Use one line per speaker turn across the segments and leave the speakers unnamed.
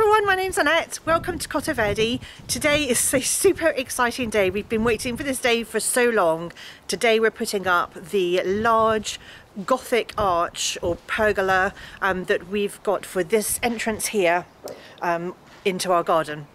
everyone, my name's Annette. Welcome to CottoVerdi. Today is a super exciting day. We've been waiting for this day for so long. Today we're putting up the large Gothic arch or pergola um, that we've got for this entrance here um, into our garden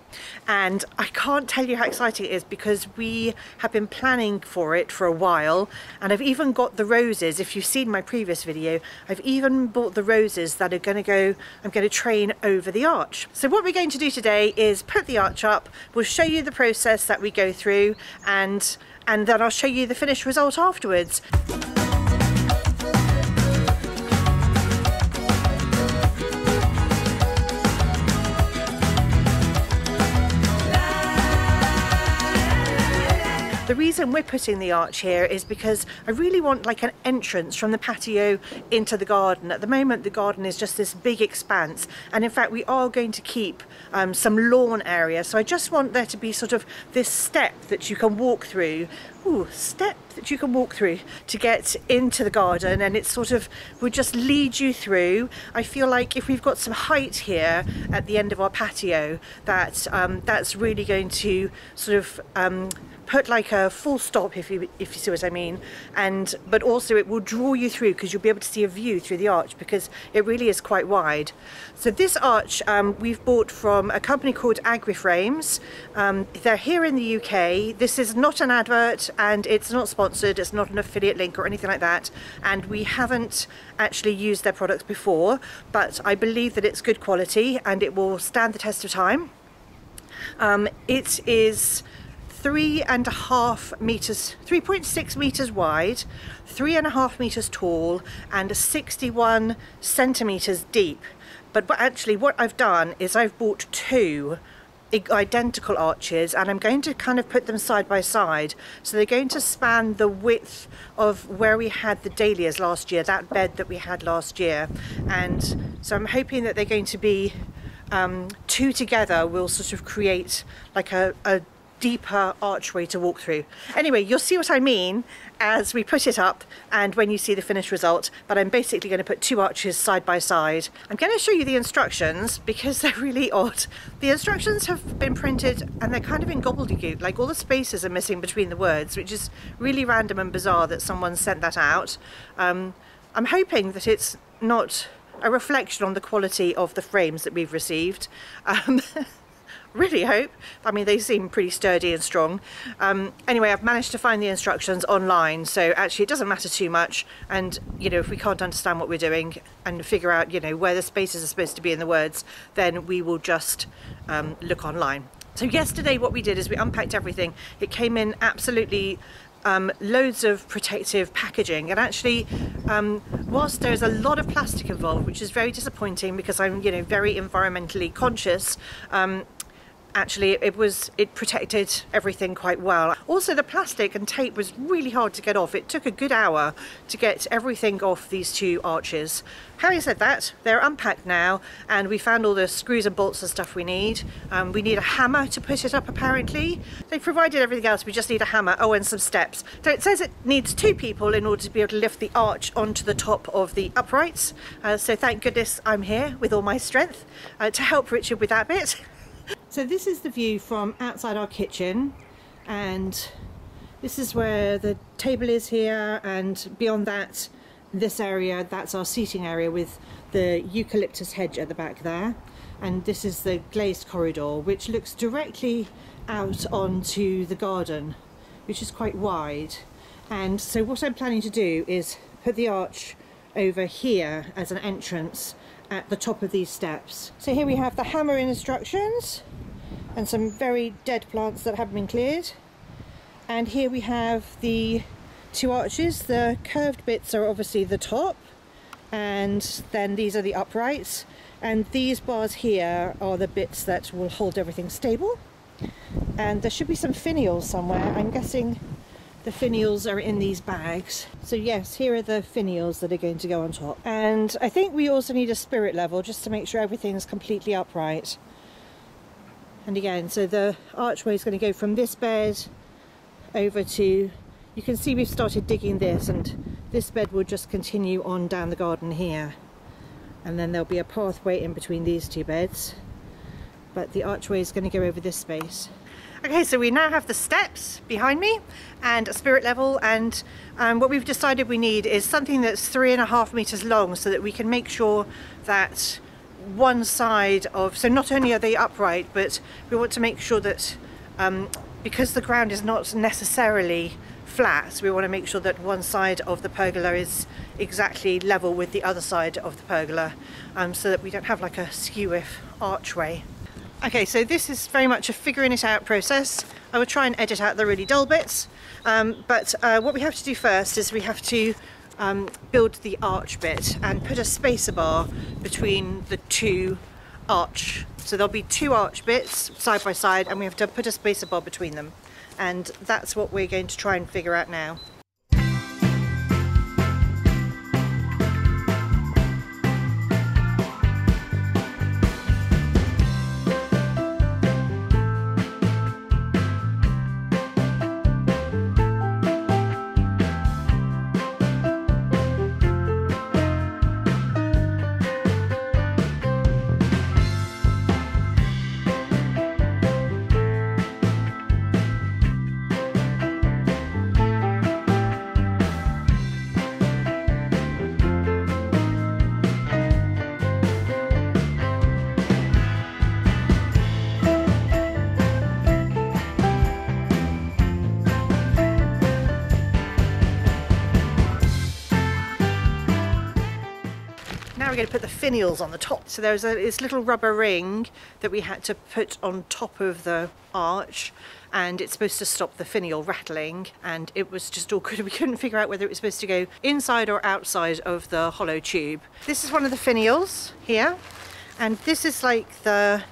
and I can't tell you how exciting it is because we have been planning for it for a while. And I've even got the roses. If you've seen my previous video I've even bought the roses that are going to go I'm going to train over the arch. So what we're going to do today is put the arch up. We'll show you the process that we go through and and then I'll show you the finished result afterwards. The reason we're putting the arch here is because I really want like an entrance from the patio into the garden. At the moment the garden is just this big expanse and in fact we are going to keep um, some lawn area so I just want there to be sort of this step that you can walk through Ooh, step that you can walk through to get into the garden and it sort of would just lead you through. I feel like if we've got some height here at the end of our patio that um, that's really going to sort of um, put like a full stop if you if you see what I mean. And but also it will draw you through because you'll be able to see a view through the arch because it really is quite wide. So this arch um, we've bought from a company called AgriFrames um, they're here in the UK this is not an advert and it's not sponsored. It's not an affiliate link or anything like that. And we haven't actually used their products before but I believe that it's good quality and it will stand the test of time. Um, it is three and a half meters, 3.6 meters wide, three and a half meters tall, and 61 centimeters deep. But actually what I've done is I've bought two identical arches and I'm going to kind of put them side by side so they're going to span the width of where we had the dahlias last year that bed that we had last year and so I'm hoping that they're going to be um, two together will sort of create like a, a deeper archway to walk through. Anyway, you'll see what I mean as we put it up and when you see the finished result, but I'm basically going to put two arches side by side. I'm going to show you the instructions because they're really odd. The instructions have been printed and they're kind of in gobbledygook, like all the spaces are missing between the words, which is really random and bizarre that someone sent that out. Um, I'm hoping that it's not a reflection on the quality of the frames that we've received. Um, really hope. I mean, they seem pretty sturdy and strong. Um, anyway, I've managed to find the instructions online, so actually it doesn't matter too much. And, you know, if we can't understand what we're doing and figure out, you know, where the spaces are supposed to be in the words, then we will just um, look online. So yesterday what we did is we unpacked everything. It came in absolutely um, loads of protective packaging and actually um, whilst there's a lot of plastic involved which is very disappointing because I'm you know very environmentally conscious um, actually it was it protected everything quite well. Also the plastic and tape was really hard to get off. It took a good hour to get everything off these two arches. Having said that they're unpacked now and we found all the screws and bolts and stuff we need. Um, we need a hammer to put it up apparently. They provided everything else. We just need a hammer. Oh and some steps. So it says it needs two people in order to be able to lift the arch onto the top of the uprights. Uh, so thank goodness I'm here with all my strength uh, to help Richard with that bit So this is the view from outside our kitchen and this is where the table is here and beyond that this area that's our seating area with the eucalyptus hedge at the back there. And this is the glazed corridor which looks directly out onto the garden which is quite wide. And so what I'm planning to do is put the arch over here as an entrance at the top of these steps. So here we have the hammer instructions and some very dead plants that haven't been cleared. And here we have the two arches. The curved bits are obviously the top and then these are the uprights. And these bars here are the bits that will hold everything stable. And there should be some finials somewhere. I'm guessing the finials are in these bags. So yes, here are the finials that are going to go on top. And I think we also need a spirit level just to make sure everything's completely upright. And again, so the archway is going to go from this bed over to, you can see we've started digging this and this bed will just continue on down the garden here. And then there'll be a pathway in between these two beds. but the archway is going to go over this space. Okay, so we now have the steps behind me and a spirit level and um, what we've decided we need is something that's three and a half meters long so that we can make sure that one side of, so not only are they upright, but we want to make sure that um, because the ground is not necessarily flat, we want to make sure that one side of the pergola is exactly level with the other side of the pergola um, so that we don't have like a skew archway. Okay, so this is very much a figuring it out process. I will try and edit out the really dull bits, um, but uh, what we have to do first is we have to um, build the arch bit and put a spacer bar between the two arch. So there'll be two arch bits side by side and we have to put a spacer bar between them. And that's what we're going to try and figure out now. Going to put the finials on the top. So there's a, this little rubber ring that we had to put on top of the arch and it's supposed to stop the finial rattling and it was just awkward. We couldn't figure out whether it was supposed to go inside or outside of the hollow tube. This is one of the finials here and this is like the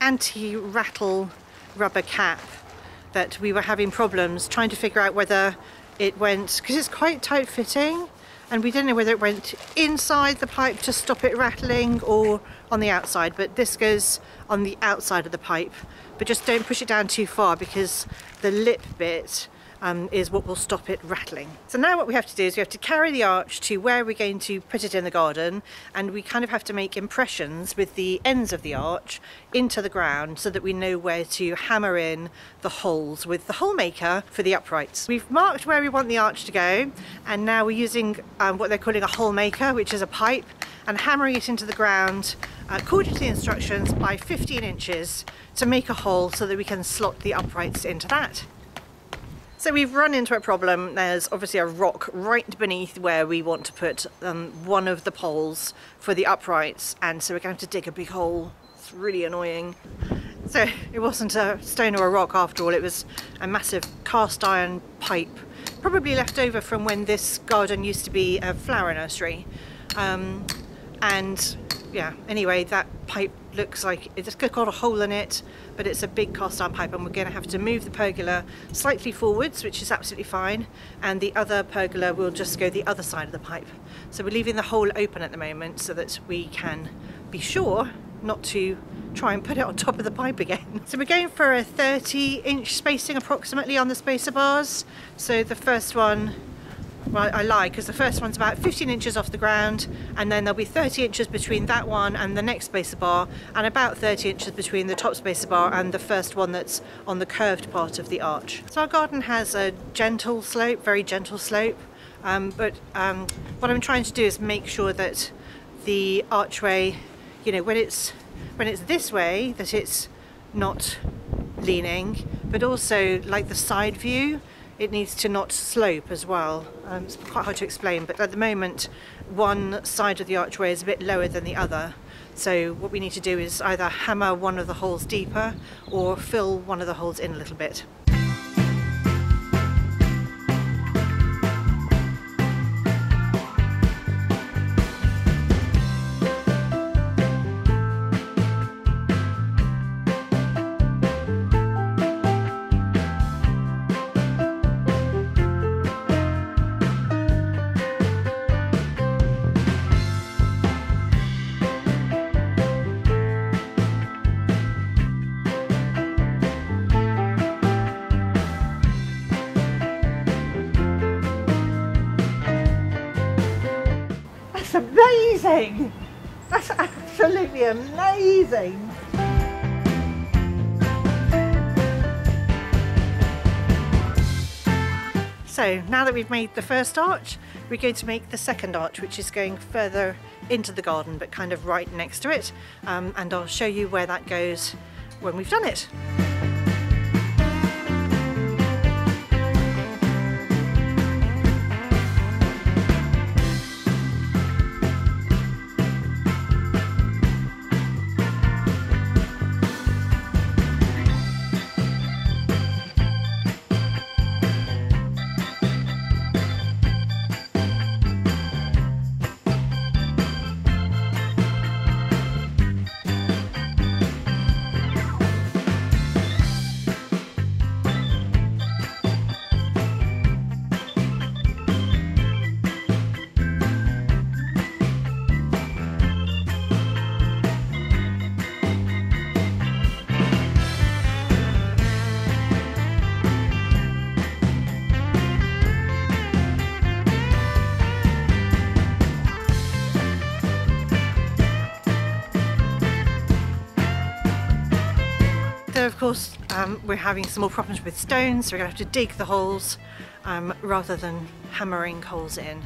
anti-rattle rubber cap that we were having problems trying to figure out whether it went because it's quite tight fitting and we didn't know whether it went inside the pipe to stop it rattling or on the outside but this goes on the outside of the pipe. But just don't push it down too far because the lip bit um, is what will stop it rattling. So now what we have to do is we have to carry the arch to where we're going to put it in the garden and we kind of have to make impressions with the ends of the arch into the ground so that we know where to hammer in the holes with the hole maker for the uprights. We've marked where we want the arch to go and now we're using um, what they're calling a hole maker which is a pipe and hammering it into the ground uh, according to the instructions by 15 inches to make a hole so that we can slot the uprights into that. So we've run into a problem. There's obviously a rock right beneath where we want to put um, one of the poles for the uprights and so we're going to dig a big hole. It's really annoying. So it wasn't a stone or a rock after all, it was a massive cast iron pipe, probably left over from when this garden used to be a flower nursery. Um, and yeah, anyway, that pipe looks like it's got a hole in it, but it's a big cast iron pipe and we're going to have to move the pergola slightly forwards, which is absolutely fine, and the other pergola will just go the other side of the pipe. So we're leaving the hole open at the moment so that we can be sure not to try and put it on top of the pipe again. So we're going for a 30 inch spacing approximately on the spacer bars. So the first one well, I lie because the first one's about 15 inches off the ground and then there'll be 30 inches between that one and the next spacer bar and about 30 inches between the top spacer bar and the first one that's on the curved part of the arch. So our garden has a gentle slope, very gentle slope, um, but um, what I'm trying to do is make sure that the archway, you know, when it's when it's this way, that it's not leaning, but also like the side view, it needs to not slope as well. Um, it's quite hard to explain, but at the moment, one side of the archway is a bit lower than the other. So what we need to do is either hammer one of the holes deeper or fill one of the holes in a little bit. amazing. That's absolutely amazing. So now that we've made the first arch, we're going to make the second arch, which is going further into the garden, but kind of right next to it. Um, and I'll show you where that goes when we've done it. Course um, we're having some more problems with stones so we're going to have to dig the holes um, rather than hammering holes in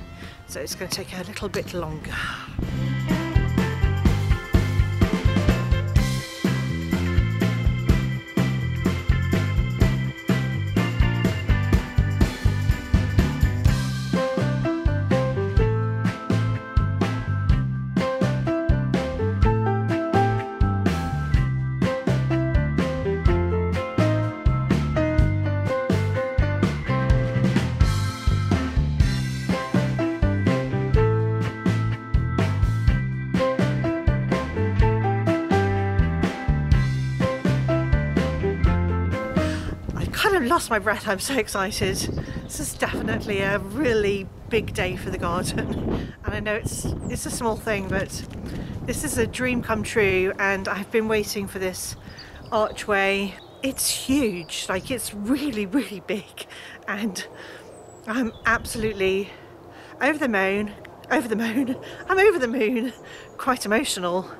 so it's going to take a little bit longer. Lost my breath, I'm so excited. This is definitely a really big day for the garden. And I know it's, it's a small thing, but this is a dream come true and I've been waiting for this archway. It's huge, like it's really, really big. And I'm absolutely over the moon, over the moon, I'm over the moon, quite emotional.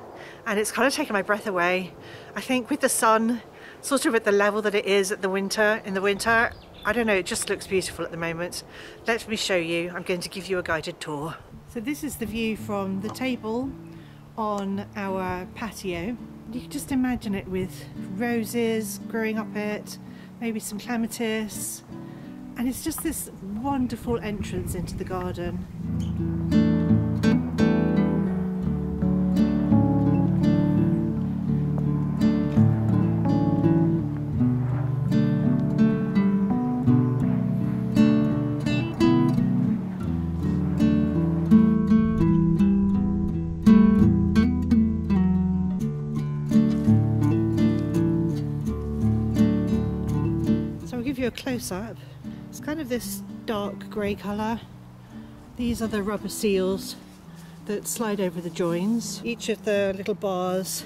And it's kind of taken my breath away. I think with the sun sort of at the level that it is at the winter in the winter. I don't know it just looks beautiful at the moment. Let me show you. I'm going to give you a guided tour. So this is the view from the table on our patio. You can just imagine it with roses growing up it maybe some clematis. And it's just this wonderful entrance into the garden a close-up, it's kind of this dark grey colour. These are the rubber seals that slide over the joins. Each of the little bars,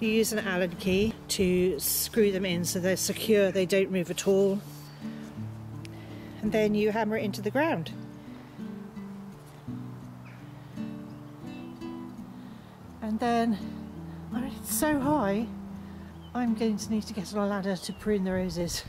you use an Allen key to screw them in so they're secure, they don't move at all. And then you hammer it into the ground. And then, I it's so high, I'm going to need to get on a ladder to prune the roses.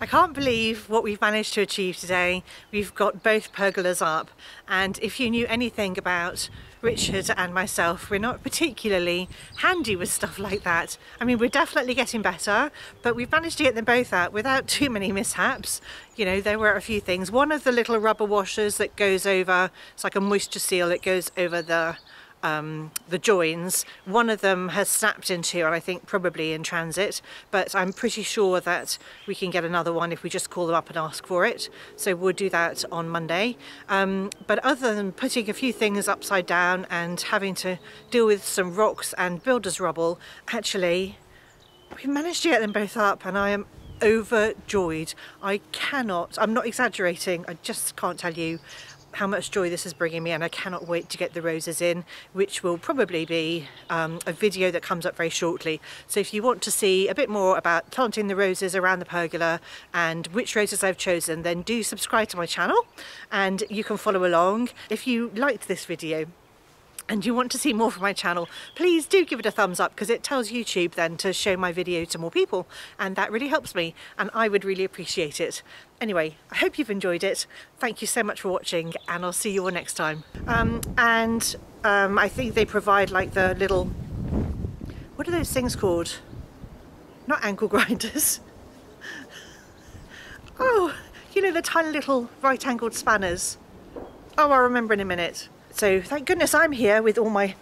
I can't believe what we've managed to achieve today. We've got both pergolas up and if you knew anything about Richard and myself, we're not particularly handy with stuff like that. I mean, we're definitely getting better, but we've managed to get them both out without too many mishaps. You know, there were a few things. One of the little rubber washers that goes over, it's like a moisture seal that goes over the um, the joins. One of them has snapped into, and I think probably in transit, but I'm pretty sure that we can get another one if we just call them up and ask for it. So we'll do that on Monday. Um, but other than putting a few things upside down and having to deal with some rocks and builder's rubble, actually, we managed to get them both up and I am overjoyed. I cannot, I'm not exaggerating, I just can't tell you how much joy this is bringing me and I cannot wait to get the roses in which will probably be um, a video that comes up very shortly. So if you want to see a bit more about planting the roses around the pergola and which roses I've chosen then do subscribe to my channel and you can follow along. If you liked this video and you want to see more from my channel, please do give it a thumbs up because it tells YouTube then to show my video to more people and that really helps me and I would really appreciate it. Anyway, I hope you've enjoyed it. Thank you so much for watching and I'll see you all next time. Um, and um, I think they provide like the little, what are those things called? Not ankle grinders. oh, you know the tiny little right angled spanners. Oh, I'll remember in a minute. So thank goodness I'm here with all my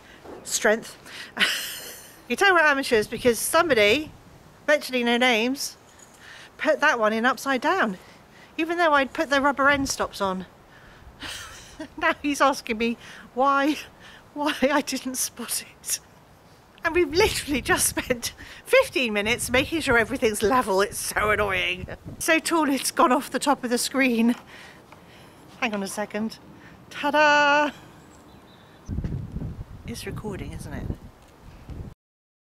strength. you tell we're amateurs because somebody, mentioning no names, put that one in upside down. Even though I'd put the rubber end stops on. now he's asking me why, why I didn't spot it. And we've literally just spent 15 minutes making sure everything's level. It's so annoying. So tall it's gone off the top of the screen. Hang on a second. Ta-da! It's recording, isn't it?